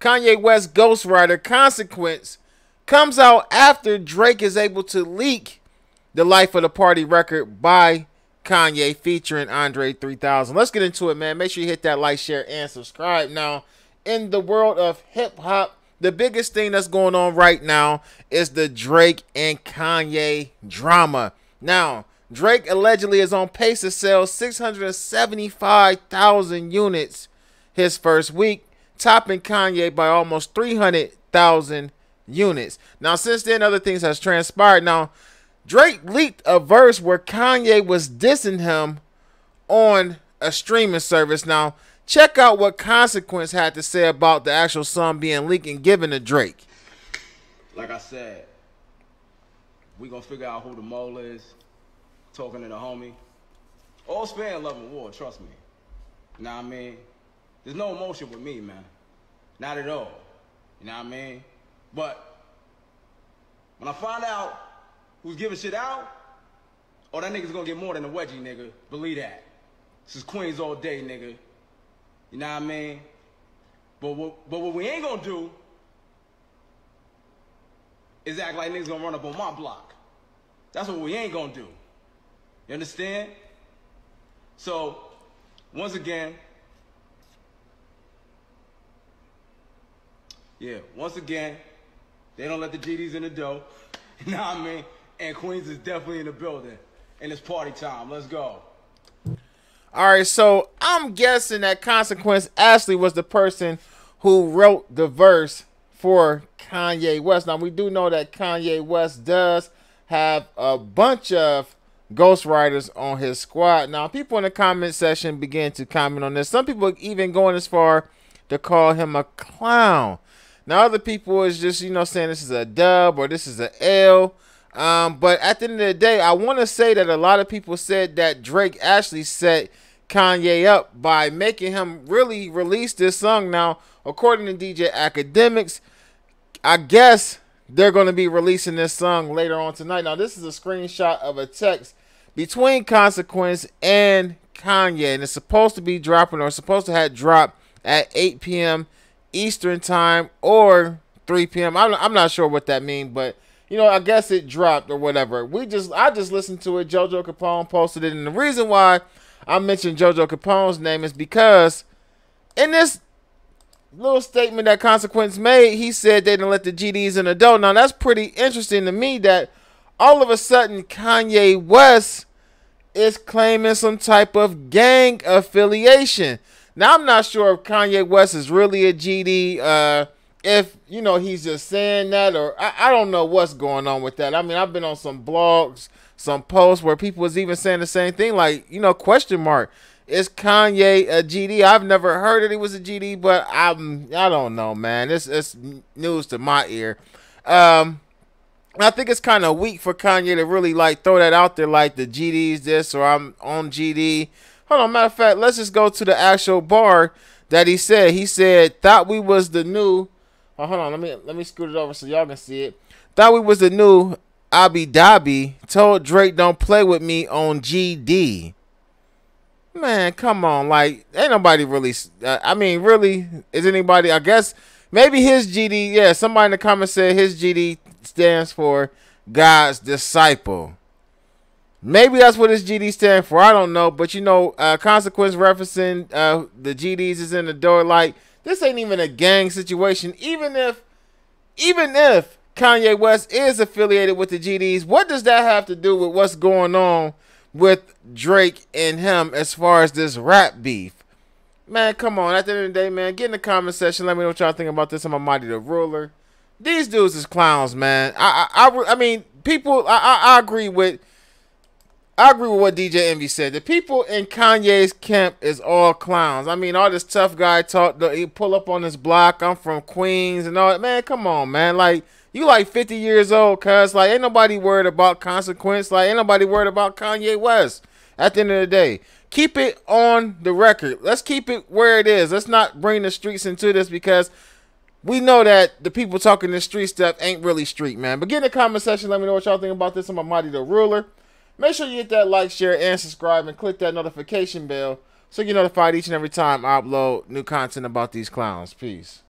Kanye West ghostwriter Consequence comes out after Drake is able to leak the Life of the Party record by Kanye featuring Andre 3000. Let's get into it, man. Make sure you hit that like, share, and subscribe. Now, in the world of hip hop, the biggest thing that's going on right now is the Drake and Kanye drama. Now, Drake allegedly is on pace to sell 675,000 units his first week, topping Kanye by almost 300,000 units. Now, since then, other things has transpired. Now, Drake leaked a verse where Kanye was dissing him on a streaming service. Now, check out what Consequence had to say about the actual song being leaked and given to Drake. Like I said, we gonna figure out who the mole is talking to the homie. All span love and war, trust me. What I mean? There's no emotion with me, man. Not at all. You know what I mean? But when I find out who's giving shit out, oh, that nigga's gonna get more than a wedgie, nigga. Believe that. This is Queens all day, nigga. You know what I mean? But what, but what we ain't gonna do is act like niggas gonna run up on my block. That's what we ain't gonna do. You understand? So, once again, yeah, once again, they don't let the GDs in the dough. You know what I mean? And Queens is definitely in the building. And it's party time. Let's go. All right, so I'm guessing that Consequence Ashley was the person who wrote the verse for Kanye West. Now, we do know that Kanye West does have a bunch of ghostwriters on his squad. Now, people in the comment section began to comment on this. Some people even going as far to call him a clown. Now, other people is just, you know, saying this is a dub or this is a L. Um, but at the end of the day, I want to say that a lot of people said that Drake actually set Kanye up by making him really release this song. Now, according to DJ Akademiks, I guess they're going to be releasing this song later on tonight. Now, this is a screenshot of a text between Consequence and Kanye, and it's supposed to be dropping or supposed to have dropped at 8 p.m. Eastern time or 3 p.m. I'm, I'm not sure what that means, but you know, I guess it dropped or whatever. We just I just listened to it. Jojo Capone posted it, and the reason why I mentioned Jojo Capone's name is because in this little statement that Consequence made, he said they didn't let the GDs in the dough. Now that's pretty interesting to me that all of a sudden Kanye West is claiming some type of gang affiliation. Now I'm not sure if Kanye West is really a GD. Uh, if you know he's just saying that, or I, I don't know what's going on with that. I mean, I've been on some blogs, some posts where people was even saying the same thing, like you know, question mark. Is Kanye a GD? I've never heard that he was a GD, but I'm I don't know, man. This it's news to my ear. Um, I think it's kind of weak for Kanye to really like throw that out there, like the GD's this or I'm on GD. Hold on, matter of fact, let's just go to the actual bar that he said. He said, "Thought we was the new." Oh, hold on, let me let me scoot it over so y'all can see it. Thought we was the new Abu Dhabi. Told Drake don't play with me on GD. Man, come on, like ain't nobody really. Uh, I mean, really, is anybody? I guess maybe his GD. Yeah, somebody in the comments said his GD stands for God's disciple. Maybe that's what his GD stand for. I don't know, but you know, uh, consequence referencing uh, the GDs is in the door. Like this ain't even a gang situation. Even if, even if Kanye West is affiliated with the GDs, what does that have to do with what's going on with Drake and him as far as this rap beef? Man, come on. At the end of the day, man, get in the comment section. Let me know what y'all think about this. I'm Amadi the ruler. These dudes is clowns, man. I, I, I, I mean, people. I, I, I agree with I agree with what DJ Envy said. The people in Kanye's camp is all clowns. I mean, all this tough guy talk, he pull up on this block. I'm from Queens and all that. Man, come on, man. Like, you like 50 years old, cuz. Like, ain't nobody worried about consequence. Like, ain't nobody worried about Kanye West at the end of the day. Keep it on the record. Let's keep it where it is. Let's not bring the streets into this because we know that the people talking this street stuff ain't really street, man. But get in the comment section. Let me know what y'all think about this. I'm Amadi the ruler. Make sure you hit that like, share, and subscribe, and click that notification bell so you get notified each and every time I upload new content about these clowns. Peace.